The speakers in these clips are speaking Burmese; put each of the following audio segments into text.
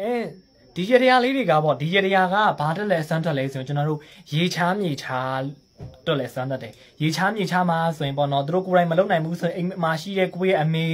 အဲဒီရတရားလေးတွေကပေါ့ဒီရတရားကဘာတက်လဲစမ်းတက်လဲဆိုရင်ကျွန်တော်တို့ရေချားမြေချားတော့လဲစမ်းတတ်တယ်ရေချားမြေချားမှာဆိုရင်ပေါ့နော်သူတို့ကိုယ်တိုင်မလုပ်နိုင်ဘူးဆိုရင်အိမ်မှာရှိတဲ့ကိုယ့်ရဲ့အမေ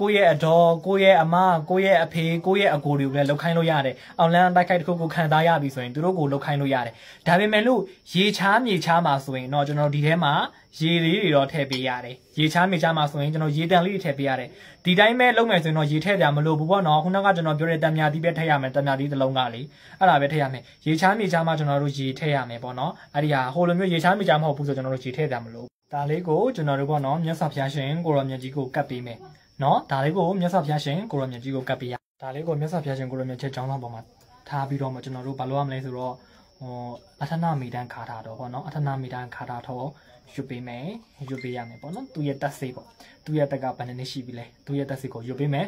ကိုယ့်ရဲ့အတော်ကိုယ့်ရဲ့အမကိုယ့်ရဲ့အဖေကိုယ့်ရဲ့အကိုတွေကိုလည်းလုပ်ခိုင်းလို့ရတယ်အောင်လန်းတိုက်ခိုက်တစ်ခုကိုခံစားရပြီဆိုရင်သူတို့ကိုလုပ်ခိုင်းလို့ရတယ်ဒါပေမဲ့လို့ရေချားမြေချားမှာဆိုရင်တော့ကျွန်တော်ဒီထဲမှာ ရေလေးတွေတော့ထည့်ပေးရတယ်ရေချားမြေချားမှာဆိုရင်ကျွန်တော်ရေတန်လေးတွေထည့်ပေးရတယ်ဒီတိုင်းပဲလုပ်မယ်ဆိုရင်တော့ရေထည့်ကြမလို့ဘူးပေါ့နော်ခုနကကျွန်တော်ပြောတဲ့တံမြာသီးပဲထည့်ရမယ်တံမြာသီးတစ်လုံးကလေအဲ့ဒါပဲထည့်ရမယ်ရေချားမြေချားမှာကျွန်တော်တို့ရေထည့်ရမယ်ပေါ့နော်အဲ့ဒီဟာဟိုလိုမျိုးရေချားမြေချားမဟုတ်ဘူးဆိုကျွန်တော်တို့ရေထည့်ကြမလို့ဒါလေးကိုကျွန်တော်တို့ပေါ့နော်မြတ်စွာဘုရားရှင်ကိုရောမြတ်ကြီးကိုကတ်ပေးမယ်နော်ဒါလေးကိုမြတ်စွာဘုရားရှင်ကိုရောမြတ်ကြီးကိုကတ်ပေးရဒါလေးကိုမြတ်စွာဘုရားရှင်ကိုရောမြတ်ချက်ကျောင်းသားပေါ်မှာထားပြီးတော့မှကျွန်တော်တို့ဘာလုပ်ရမလဲဆိုတော့ ဟိုအထနာမီတန်ခါတာတော့ပေါ့နော်အထနာမီတန်ခါတာတော့ရွတ်ပေးမယ်ရွတ်ပေးရမယ်ပေါ့နော်သူရဲ့တက်စိတ်ပေါ့သူရဲ့တက်ကဘယ်နှစ်နှစ်ရှိပြီလဲသူရဲ့တက်စိတ်ကိုရွတ်ပေးမယ်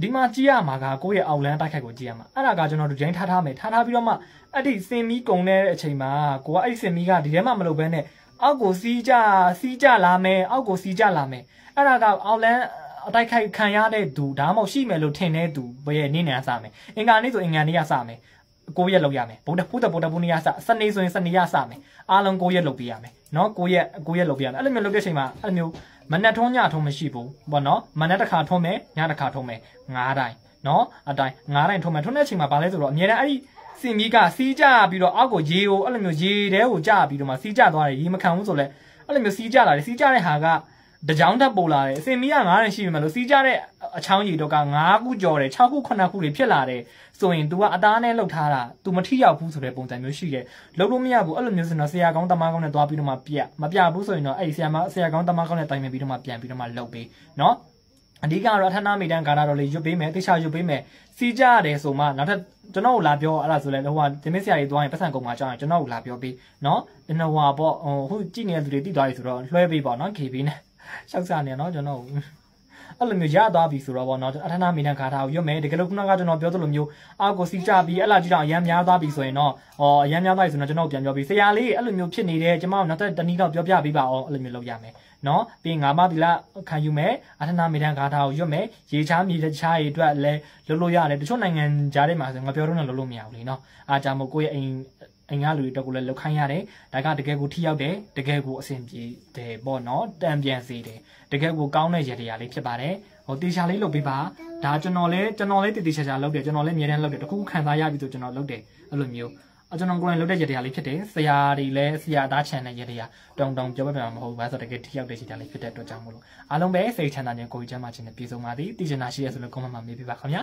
ဒီမှာကြည့်ရမှာကကိုယ့်ရဲ့အောက်လန်းတိုက်ခိုက်ကိုကြည့်ရမှာအဲ့ဒါကကျွန်တော်တို့ဂျိန်းထားထားမယ်ထားထားပြီးတော့မှအဲ့ဒီစင်မီကုံတဲ့အချိန်မှာကိုကအဲ့ဒီစင်မီကဒီထဲမှာမလုပ်ဘဲနဲ့အောက်ကိုစီးကြစီးကြလာမယ်အောက်ကိုစီးကြလာမယ်အဲ့ဒါကအောက်လန်းအတိုက်ခိုက်ခံရတဲ့သူဒါမှမဟုတ်ရှိမယ်လို့ထင်တဲ့သူဘယ်နေ့နဲ့စမယ်အင်္ဂါနေ့ဆိုအင်္ဂါနေ့ကစမယ် 9ရက်လောက်ရမယ်ဗုဒ္ဓဘုဒ္ဓဗုဒ္ဓဘုနေရစစနေဆိုရင်စနေရစမယ်အားလုံး9ရက်လောက်ပေးရမယ်နော်9ရက်9ရက်လောက်ပေးရမယ်အဲ့လိုမျိုးလုပ်တဲ့ချိန်မှာအဲ့လိုမျိုးမနက်ထုံးညထုံးမရှိဘူးပေါ့နော်မနက်တစ်ခါထုံးမယ်ညတစ်ခါထုံးမယ်9တိုင်းနော်အတိုင်း9တိုင်းထုံးမယ်ထုံးတဲ့ချိန်မှာဘာလဲဆိုတော့အများနဲ့အဲ့ဒီစင်မီကစီးကြပြီးတော့အောက်ကိုရေကိုအဲ့လိုမျိုးရေတဲကိုကြပြီးတော့မှစီးကြသွားတယ်ရေမခံဘူးဆိုလဲအဲ့လိုမျိုးစီးကြလာတယ်စီးကြတဲ့ဟာက တကြောင်တက်ပိုလာတယ်အစင်မီက9တန်းရှိပြီမလို့စီးကြတဲ့အချောင်းကြီးတော့က9ခုကျော်တယ်6ခု9ခုတွေဖြစ်လာတယ်ဆိုရင် तू ကအသားနဲ့လှုပ်ထားတာ तू မထိရောက်ဘူးဆိုတဲ့ပုံစံမျိုးရှိတယ်လှုပ်လို့မရဘူးအဲ့လိုမျိုးဆိုတော့ဆရာကောင်းတမကောင်းနဲ့သွားပြီးတော့မှပြမပြဘူးဆိုရင်တော့အဲ့ဒီဆရာမဆရာကောင်းတမကောင်းနဲ့တိုင်ပင်ပြီးတော့မှပြန်ပြီးတော့မှလှုပ်ပေးနော်အဓိကတော့အထနာမိတန်ကာတာတော့လေရွတ်ပေးမယ်တေချာရွတ်ပေးမယ်စီကြရတယ်ဆိုမှနောက်ထပ်ကျွန်တော်ကိုလာပြောအဲ့ဒါဆိုလဲဟိုကတင်မဆရာကြီးသွားရင်ပတ်စံကုန်မှာကြောင်းရင်ကျွန်တော်ကိုလာပြောပေးနော်ဒီနော်ဟိုပေါ့ဟိုဟိုကြည့်နေတဲ့သူတွေတိသွားပြီဆိုတော့လွှဲပေးပေါ့နော် KB နဲ့ ရှောက်စားနေနော်ကျွန်တော်အဲ့လိုမျိုးရသွားပြီဆိုတော့ဗောနော်အထနာမိနန်ခါထားကိုရွတ်မယ်တကယ်လို့ခုနကကျွန်တော်ပြောသလိုမျိုးအာကိုစီကြပြီးအဲ့လာကြည့်တော့အရန်များသွားပြီဆိုရင်တော့ဟောအရန်များသွားပြီဆိုတော့ကျွန်တော်ပြန်ပြောပြီးဆရာလေးအဲ့လိုမျိုးဖြစ်နေတယ်ကျွန်မနောက်ထပ်တနည်းတော့ပြောပြပေးပါအောင်အဲ့လိုမျိုးလုပ်ရမယ်နော်ပြီးငါမသီလခံယူမယ်အထနာမိနန်ခါထားကိုရွတ်မယ်ရေချားမြေချားရေအတွက်လည်းလုပ်လို့ရတယ်တချို့နိုင်ငံကြားထဲမှာဆိုငါပြောတော့လည်းလုပ်လို့မရဘူးလေနော်အားကြောင့်မို့ကိုယ့်ရဲ့အိမ်အင်္ဂါလူတွေတော့ကိုလည်းလောက်ခိုင်းရတယ်ဒါကတကယ်ကိုထိရောက်တယ်တကယ်ကိုအဆင်ပြေတယ်ပေါ့နော်တံပြန်စေတယ်တကယ်ကိုကောင်းတဲ့ရတရားလေးဖြစ်ပါတယ်ဟိုတေချာလေးလုပ်ပေးပါဒါကျွန်တော်လည်းကျွန်တော်လည်းတည်တည်ချာချာလုပ်တယ်ကျွန်တော်လည်းအများတန်းလုပ်တယ်တခုခုခံစားရပြီဆိုကျွန်တော်လုပ်တယ်အဲ့လိုမျိုးအကျွန်တော်ကိုယ်တိုင်လုပ်တဲ့ရတရားလေးဖြစ်တယ်ဆရာတွေလည်းဆရာသားချန်တဲ့ရတရားတောင်းတောင်းပြောပြပြမှာမဟုတ်ဘူးဆိုတော့တကယ်ထိရောက်တဲ့ရတရားလေးဖြစ်တဲ့အတွက်ကြောင့်မို့လို့အားလုံးပဲစိတ်ချမ်းသာခြင်းကိုယ်ချမ်းသာခြင်းနဲ့ပြည့်စုံပါသည်တည်ချင်တာရှိရဆိုလို့ comment မှာမေးပြပါခင်ဗျာ